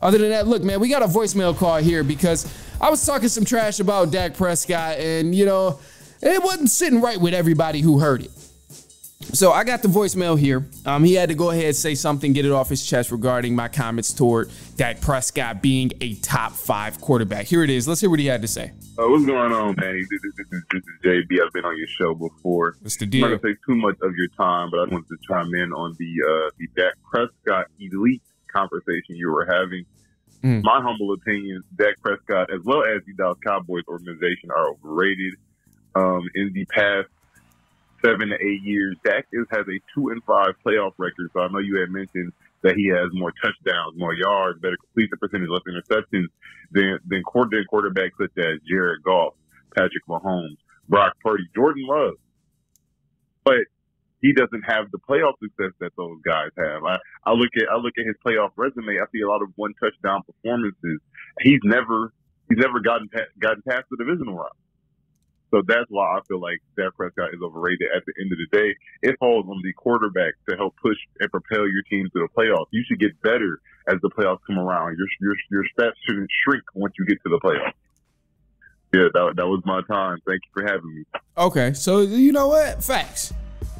Other than that, look, man, we got a voicemail call here because I was talking some trash about Dak Prescott, and you know, it wasn't sitting right with everybody who heard it. So I got the voicemail here. Um, he had to go ahead and say something, get it off his chest regarding my comments toward Dak Prescott being a top five quarterback. Here it is. Let's hear what he had to say. Uh, what's going on, Manny? This, this, this, is JB. I've been on your show before. What's the I'm not gonna take too much of your time, but I wanted to chime in on the uh, the Dak Prescott elite conversation you were having. Mm. My humble opinion, Dak Prescott, as well as the Dallas Cowboys organization, are overrated. Um, in the past seven to eight years, Dak is, has a two and five playoff record. So I know you had mentioned that he has more touchdowns, more yards, better completion percentage, less interceptions than than, quarter, quarterbacks such as Jared Goff, Patrick Mahomes, Brock Purdy, Jordan Love. But he doesn't have the playoff success that those guys have. I, I look at I look at his playoff resume. I see a lot of one touchdown performances. He's never he's never gotten pa- gotten past the divisional round. So that's why I feel like Dak Prescott is overrated. At the end of the day, it falls on the quarterback to help push and propel your team to the playoffs. You should get better as the playoffs come around. Your your your stats shouldn't shrink once you get to the playoffs. Yeah, that, that was my time. Thank you for having me. Okay, so you know what? Facts.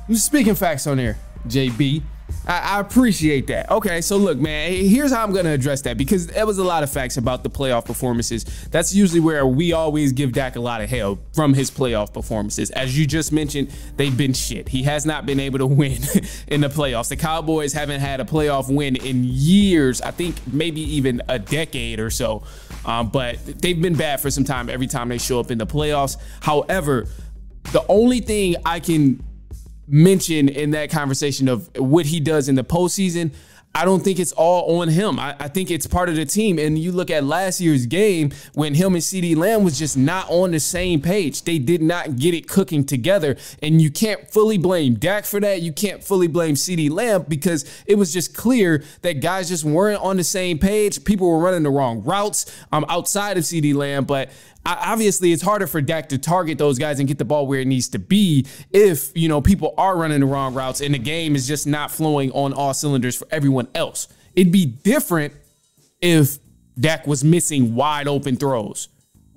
I'm speaking facts on here, JB. I, appreciate that. Okay, so look, man, here's how I'm gonna address that because there was a lot of facts about the playoff performances. That's usually where we always give Dak a lot of hell from his playoff performances. As you just mentioned, they've been shit. He has not been able to win in the playoffs. The Cowboys haven't had a playoff win in years. I think maybe even a decade or so. Um, but they've been bad for some time every time they show up in the playoffs. However, the only thing I can mention in that conversation of what he does in the postseason, I don't think it's all on him. I, I think it's part of the team. And you look at last year's game when him and CeeDee Lamb was just not on the same page. They did not get it cooking together. And you can't fully blame Dak for that. You can't fully blame CeeDee Lamb because it was just clear that guys just weren't on the same page. People were running the wrong routes um, outside of CeeDee Lamb. But obviously it's harder for Dak to target those guys and get the ball where it needs to be if, you know, people are running the wrong routes and the game is just not flowing on all cylinders for everyone else. It'd be different if Dak was missing wide open throws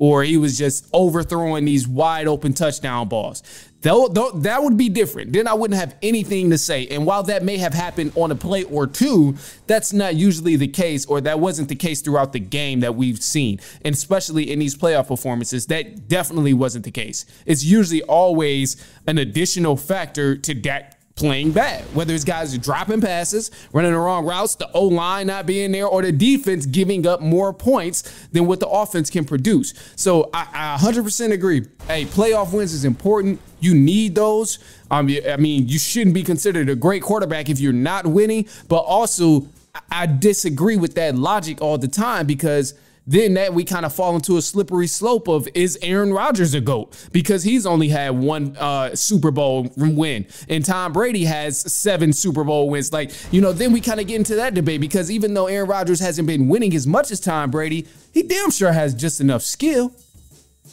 or he was just overthrowing these wide open touchdown balls. That would be different. Then I wouldn't have anything to say. And while that may have happened on a play or two, that's not usually the case, or that wasn't the case throughout the game that we've seen. And especially in these playoff performances, that definitely wasn't the case. It's usually always an additional factor to Dak playing bad. Whether it's guys dropping passes, running the wrong routes, the O line not being there, or the defense giving up more points than what the offense can produce. So I, I 100% agree. Hey, playoff wins is important. You need those. Um, I mean, you shouldn't be considered a great quarterback if you're not winning. But also, I disagree with that logic all the time because then that we kind of fall into a slippery slope of is Aaron Rodgers a GOAT? Because he's only had one uh, Super Bowl win and Tom Brady has seven Super Bowl wins. Like, you know, then we kind of get into that debate because even though Aaron Rodgers hasn't been winning as much as Tom Brady, he damn sure has just enough skill.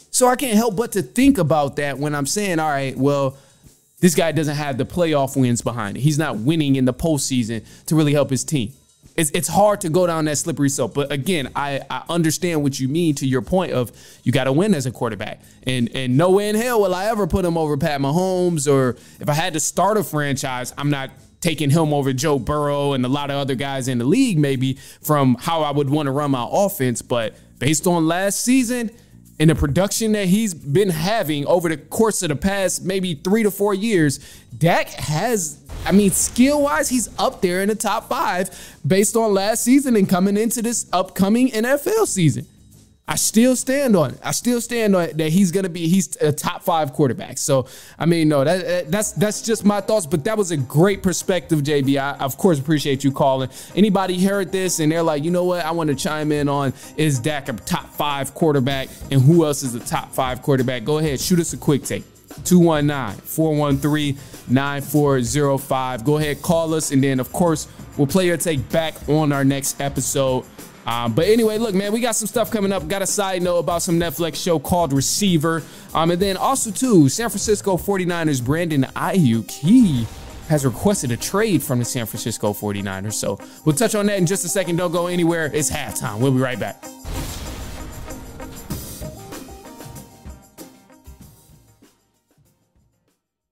So I can't help but to think about that when I'm saying, all right, well, this guy doesn't have the playoff wins behind it. He's not winning in the postseason to really help his team it's, it's hard to go down that slippery slope. But again, I, I understand what you mean to your point of you got to win as a quarterback. And and no way in hell will I ever put him over Pat Mahomes or if I had to start a franchise, I'm not taking him over Joe Burrow and a lot of other guys in the league maybe from how I would want to run my offense. But based on last season and the production that he's been having over the course of the past maybe three to four years, Dak has I mean, skill wise, he's up there in the top five based on last season and coming into this upcoming NFL season. I still stand on it. I still stand on it that he's gonna be he's a top five quarterback. So I mean, no, that that's that's just my thoughts. But that was a great perspective, JB. I of course appreciate you calling. Anybody heard this and they're like, you know what? I want to chime in on is Dak a top five quarterback and who else is the top five quarterback? Go ahead, shoot us a quick take. 219 413 9405. Go ahead, call us, and then, of course, we'll play your take back on our next episode. Um, but anyway, look, man, we got some stuff coming up. Got a side note about some Netflix show called Receiver. Um, and then also, too, San Francisco 49ers Brandon Aiyuk. He has requested a trade from the San Francisco 49ers. So we'll touch on that in just a second. Don't go anywhere. It's halftime. We'll be right back.